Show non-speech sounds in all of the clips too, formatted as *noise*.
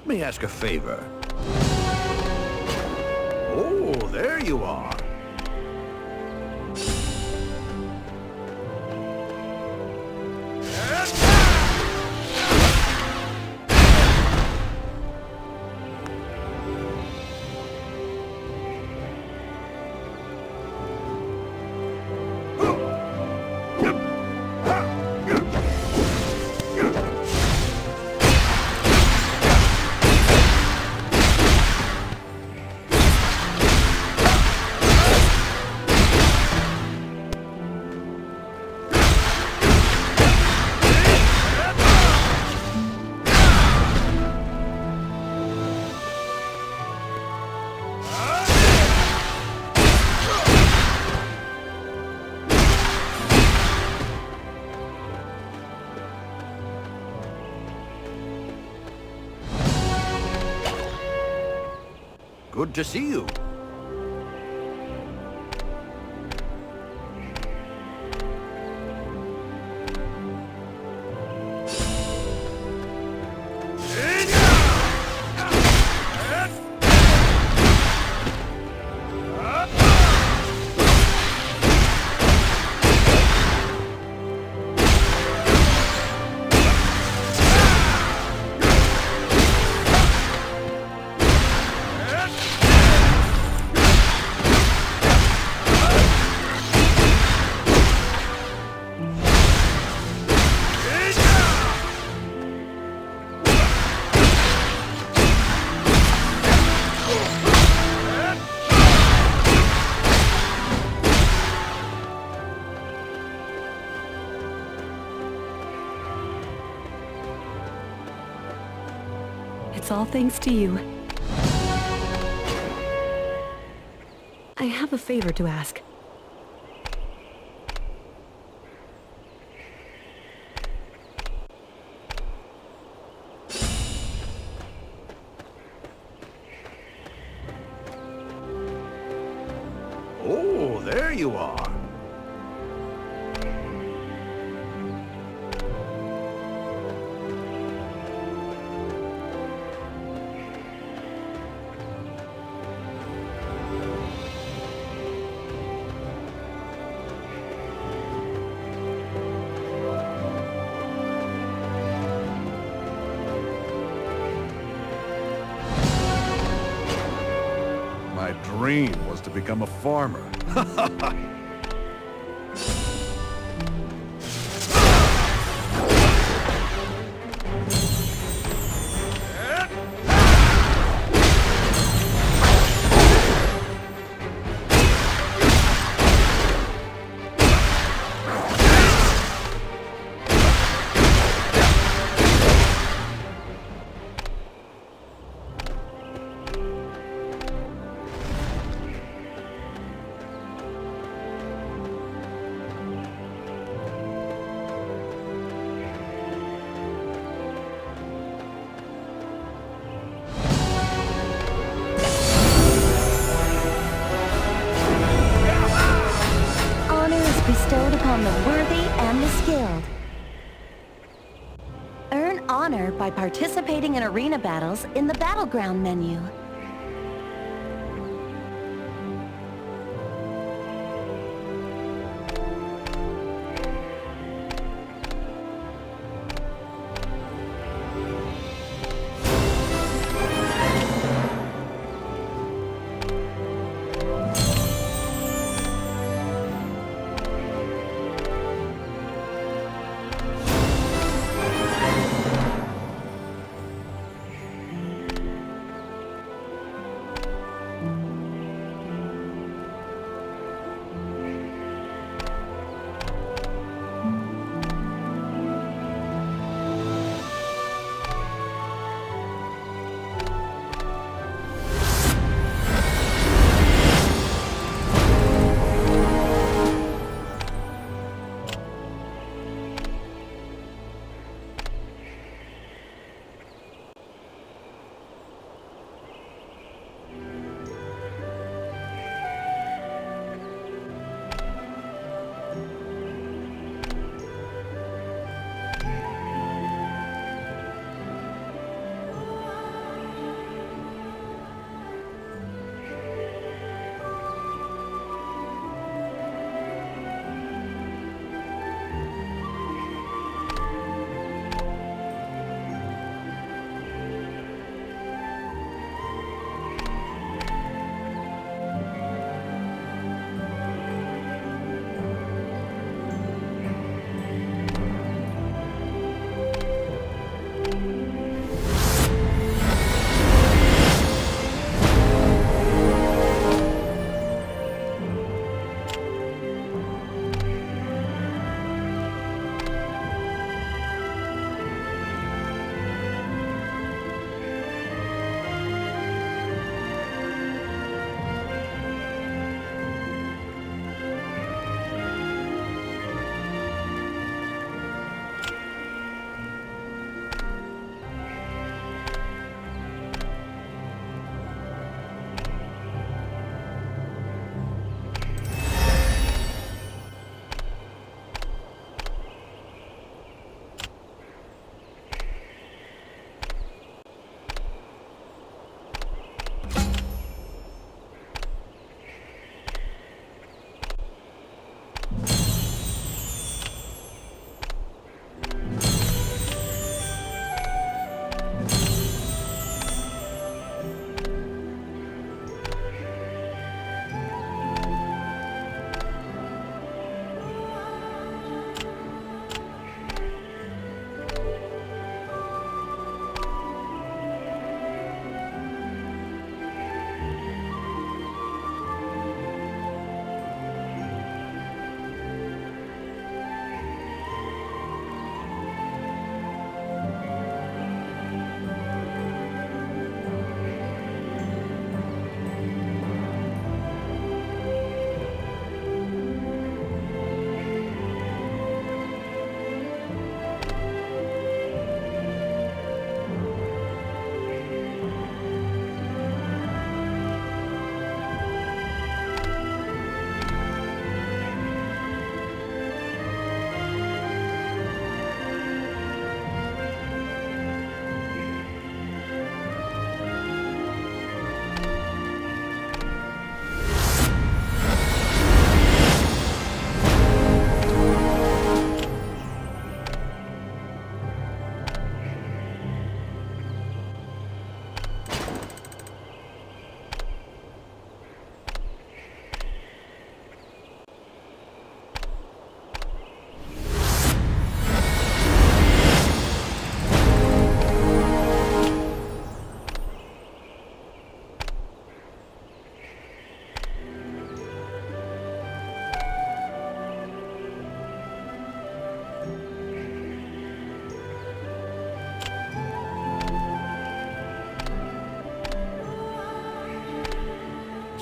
Let me ask a favor. Oh, there you are. To see you. It's all thanks to you. I have a favor to ask. Dream was to become a farmer. *laughs* participating in arena battles in the Battleground menu.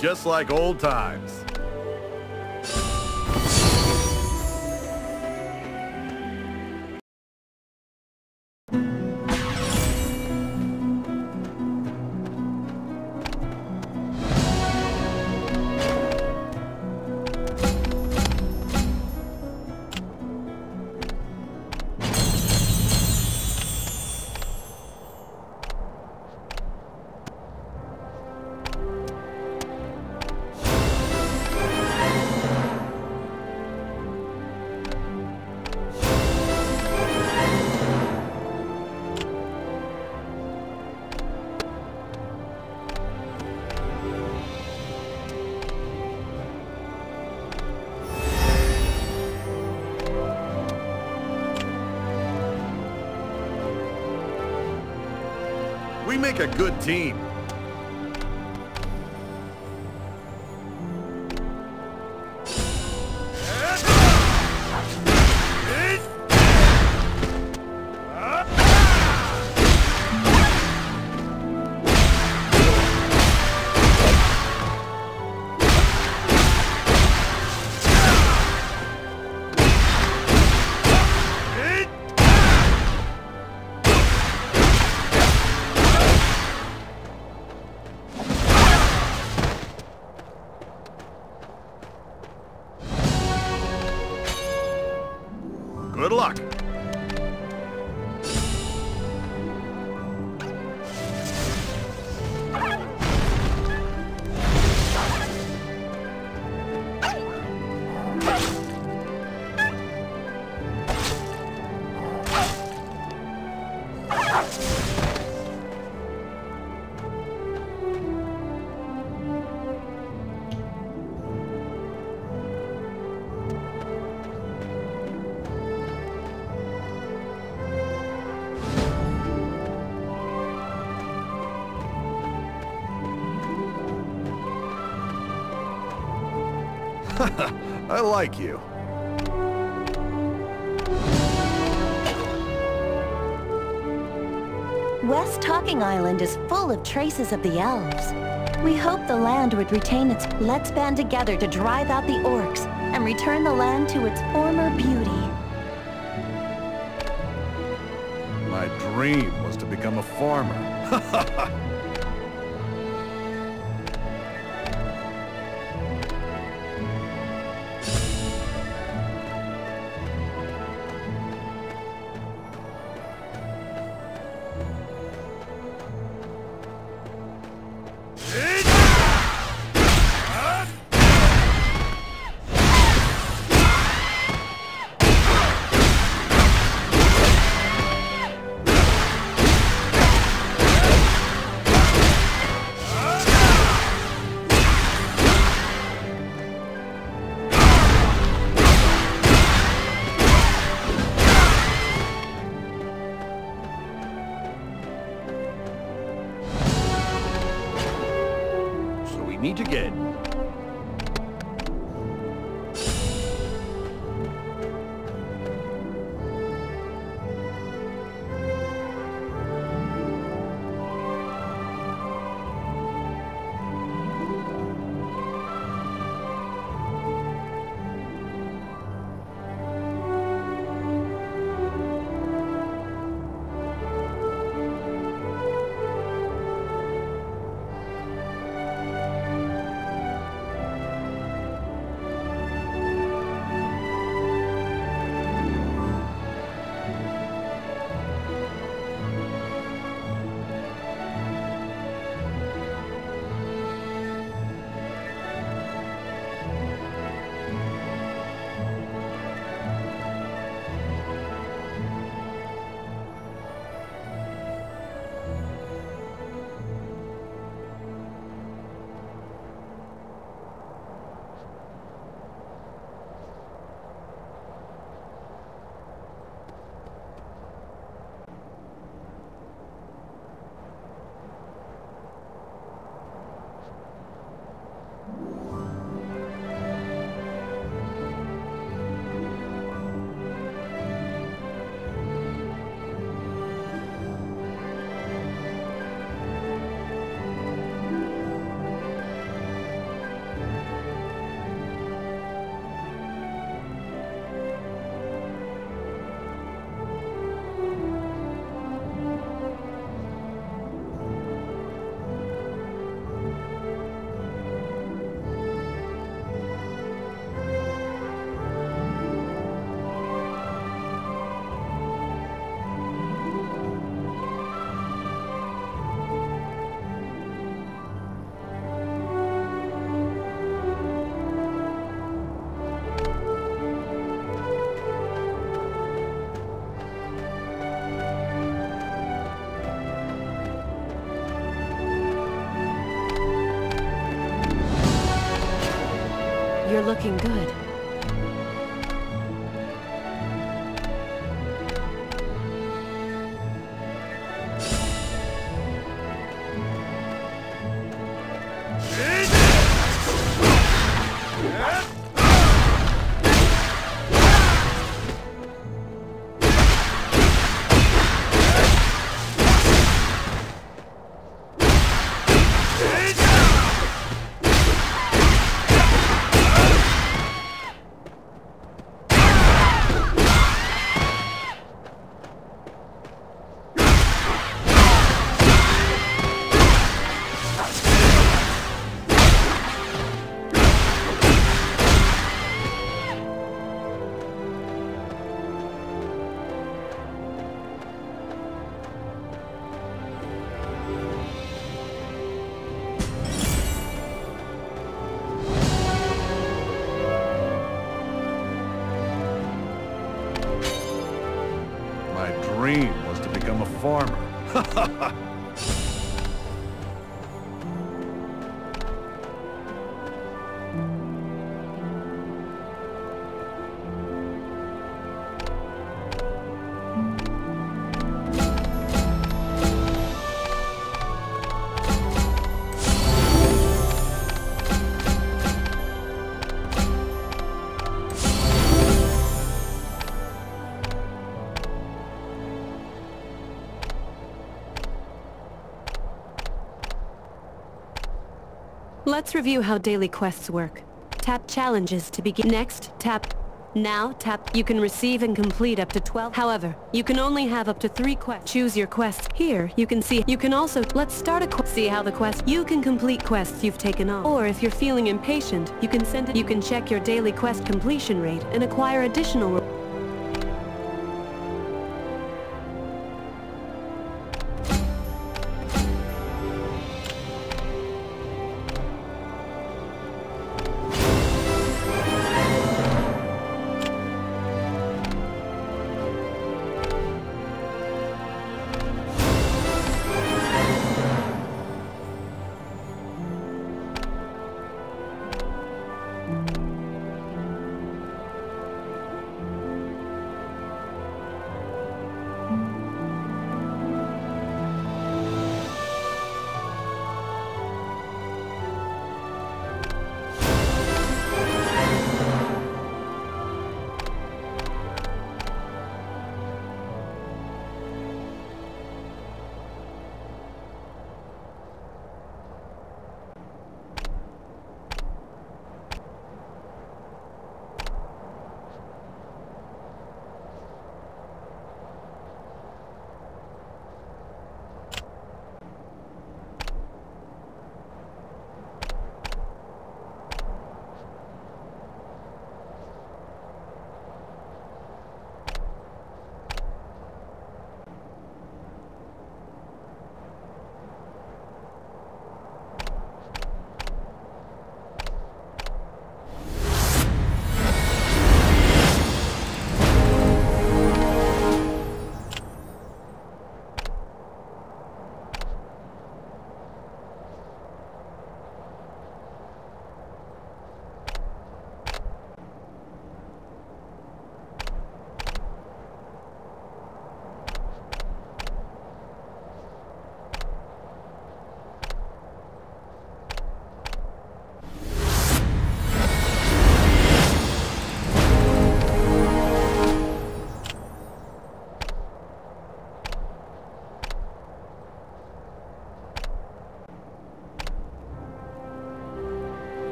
Just like old times. Make a good team. *laughs* I like you. Talking Island is full of traces of the elves. We hope the land would retain its... Let's band together to drive out the orcs and return the land to its former beauty. My dream was to become a farmer. *laughs* You're looking good. Let's review how daily quests work. Tap challenges to begin. Next, tap... Now, tap... You can receive and complete up to 12. However, you can only have up to 3 quests. Choose your quest. Here, you can see... You can also... Let's start a quest. See how the quest... You can complete quests you've taken on. Or if you're feeling impatient, you can send it... You can check your daily quest completion rate and acquire additional...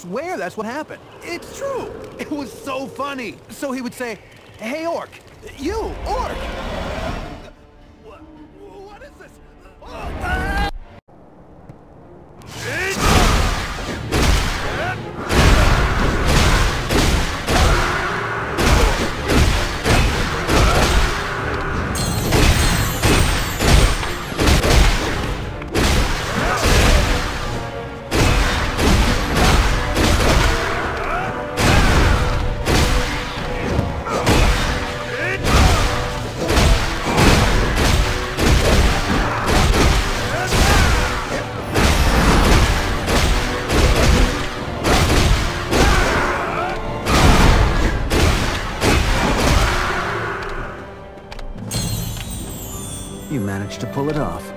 swear that's what happened. It's true. It was so funny. So he would say, Hey, Orc. You, Orc. To pull it off.